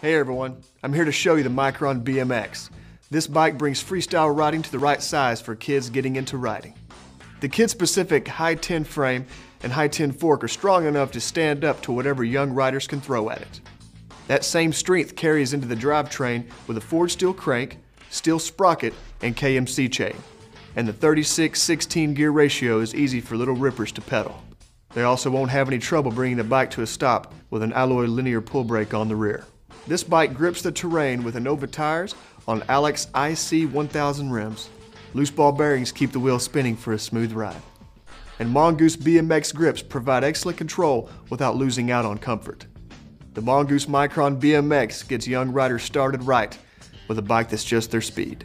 Hey everyone, I'm here to show you the Micron BMX. This bike brings freestyle riding to the right size for kids getting into riding. The kid-specific hi-ten frame and hi-ten fork are strong enough to stand up to whatever young riders can throw at it. That same strength carries into the drivetrain with a forged steel crank, steel sprocket, and KMC chain. And the 36-16 gear ratio is easy for little rippers to pedal. They also won't have any trouble bringing the bike to a stop with an alloy linear pull brake on the rear. This bike grips the terrain with Innova tires on Alex IC 1000 rims. Loose ball bearings keep the wheel spinning for a smooth ride. And Mongoose BMX grips provide excellent control without losing out on comfort. The Mongoose Micron BMX gets young riders started right with a bike that's just their speed.